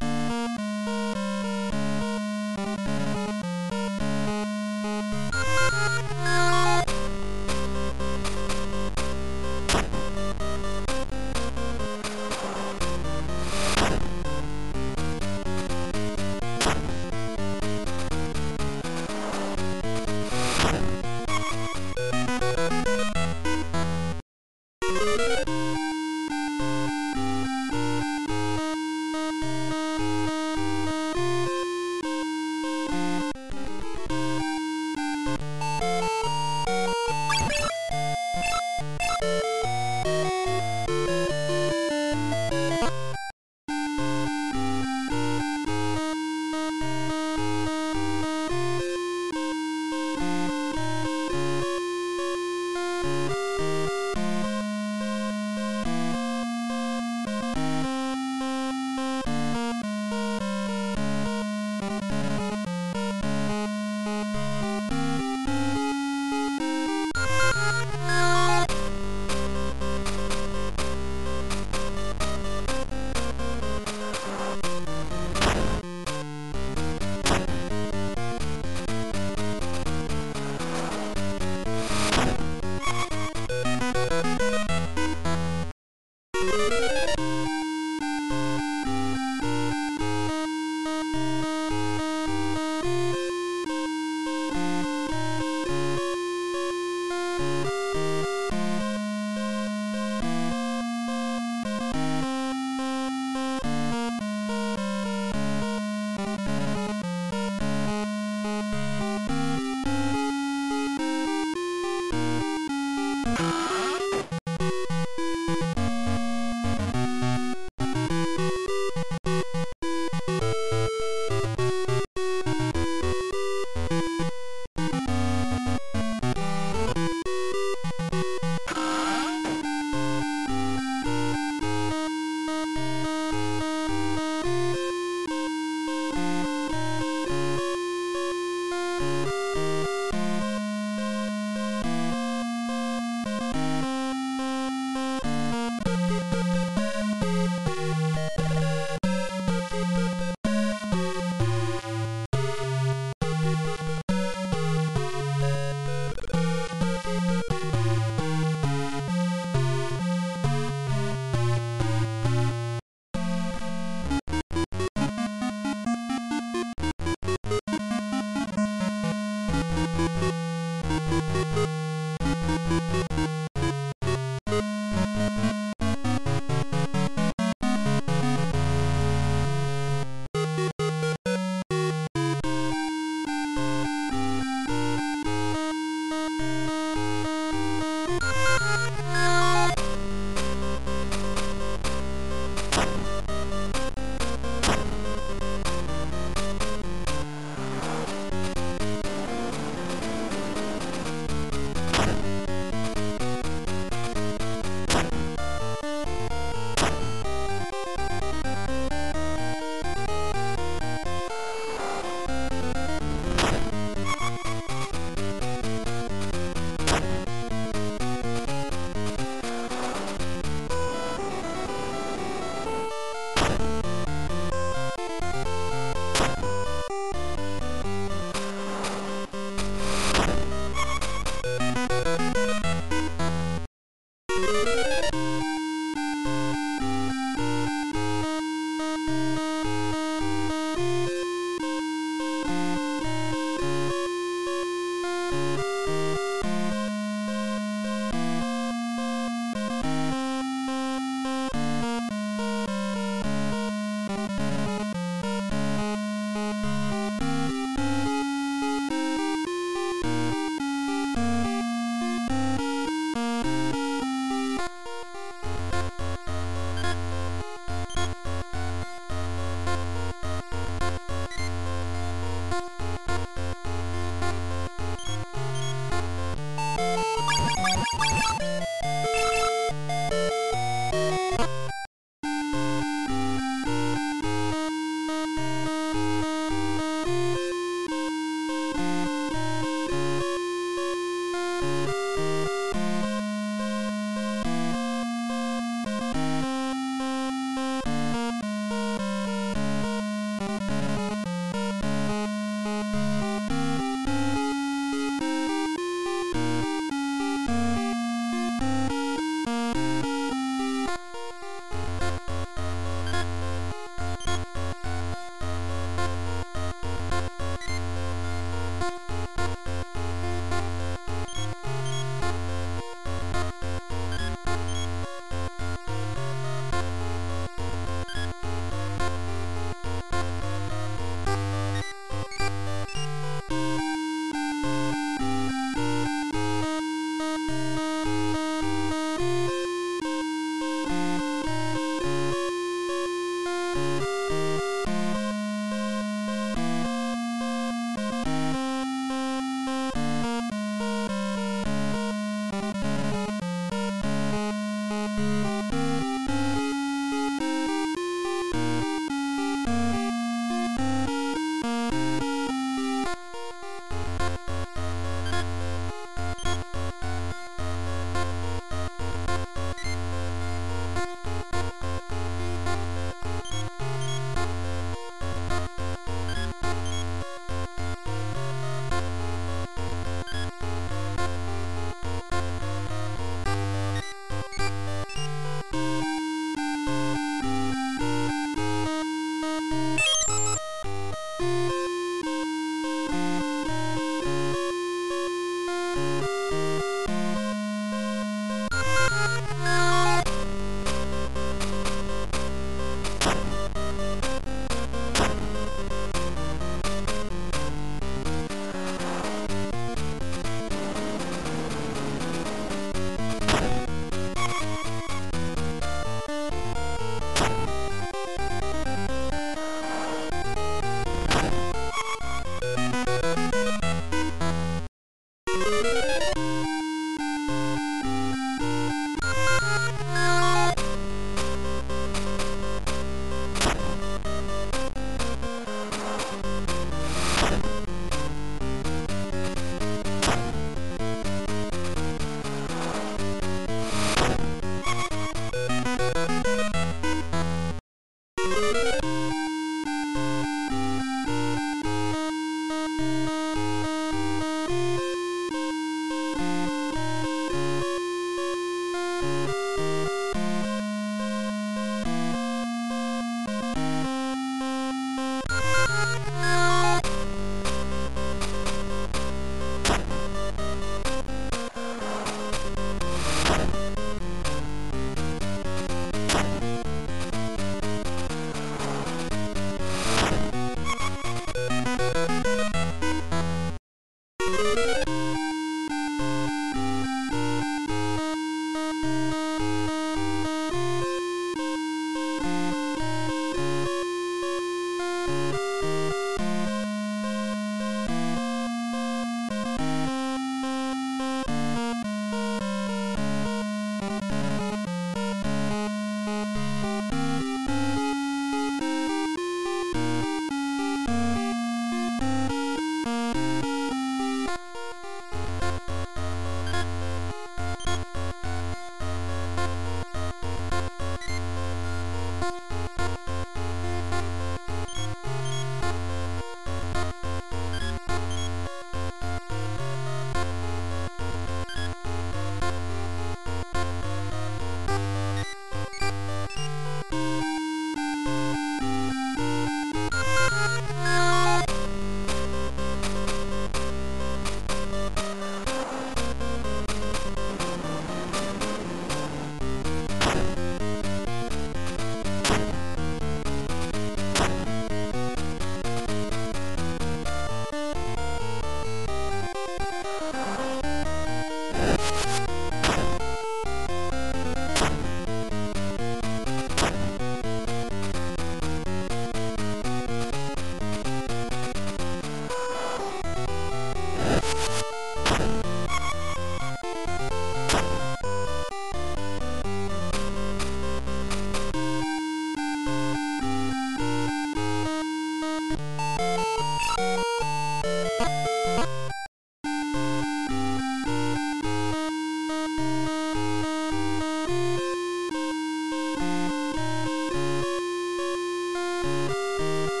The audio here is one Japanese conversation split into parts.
Música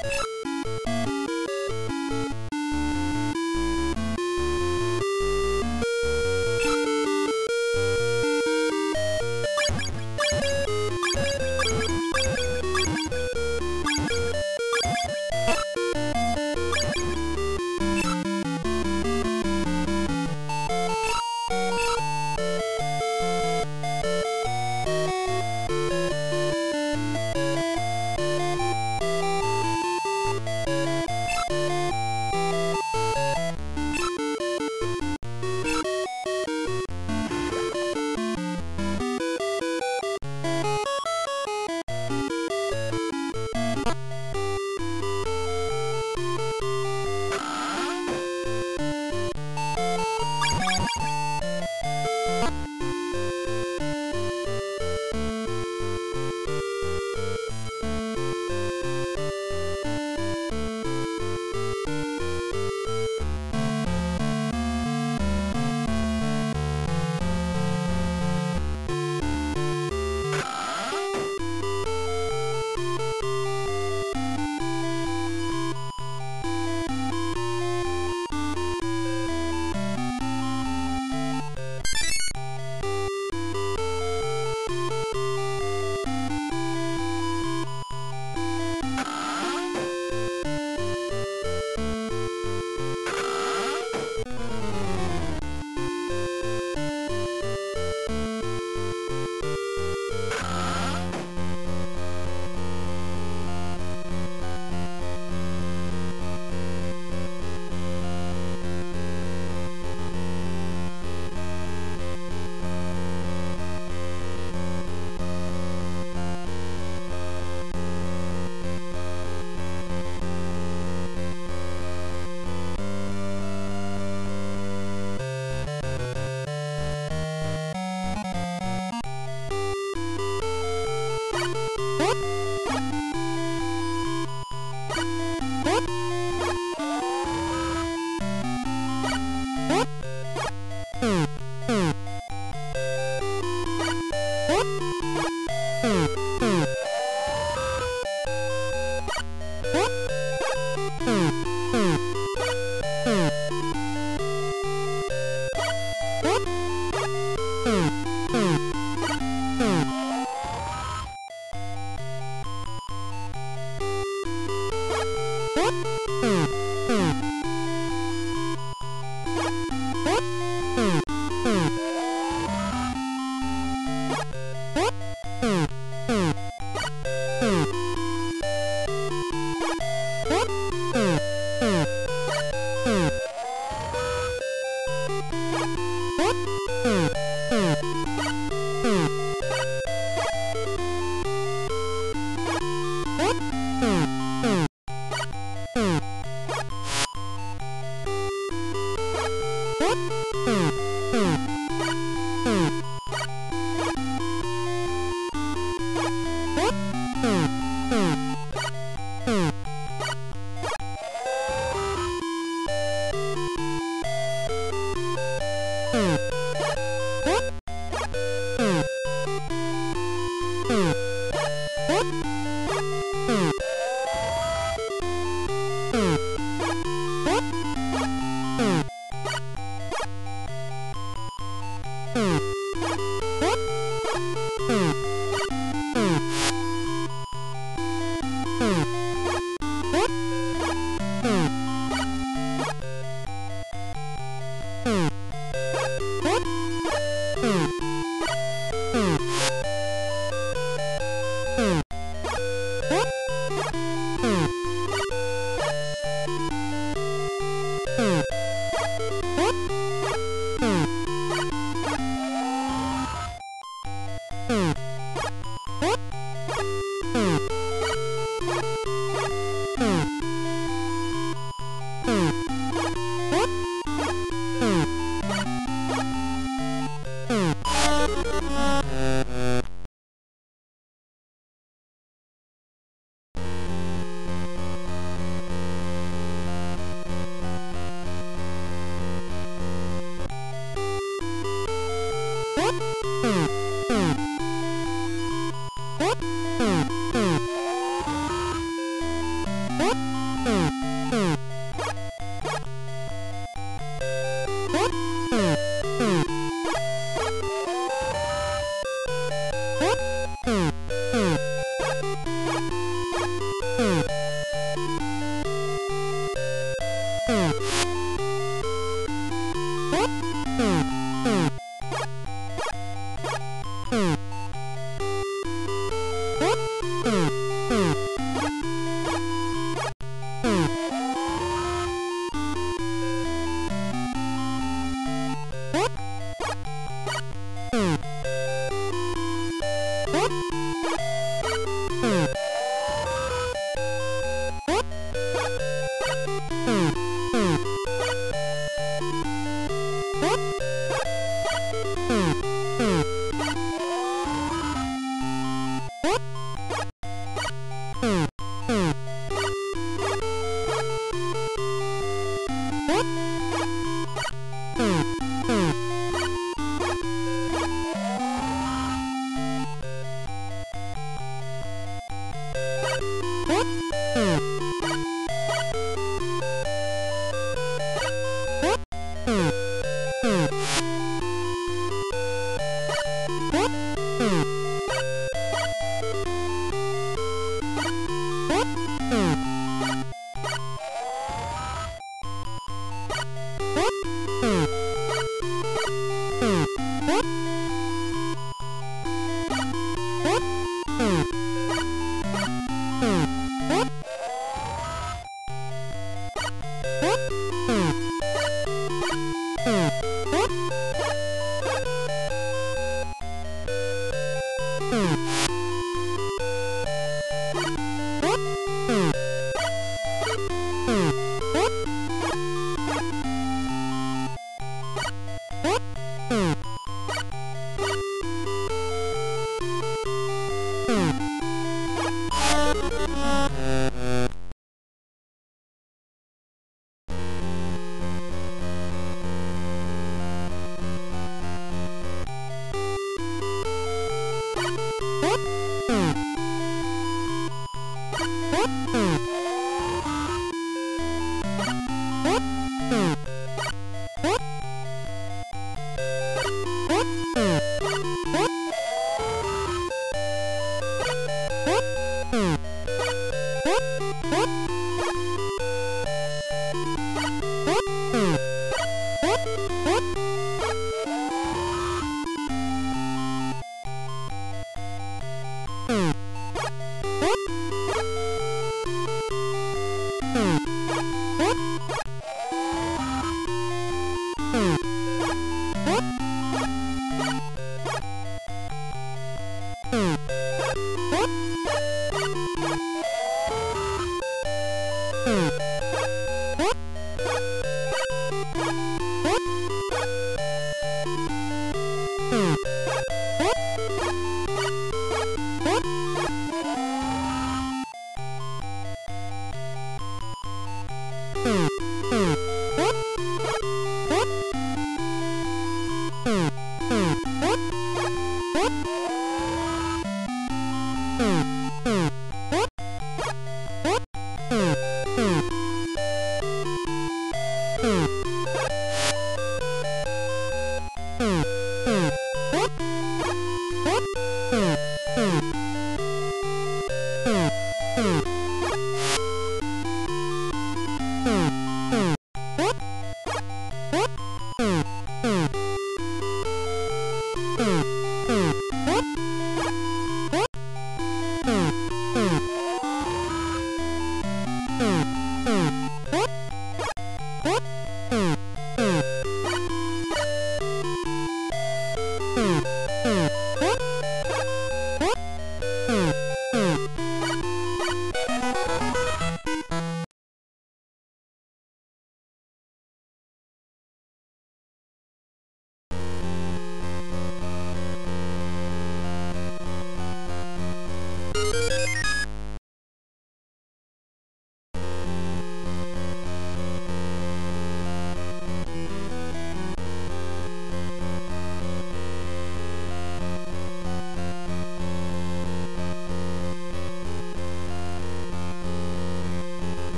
What?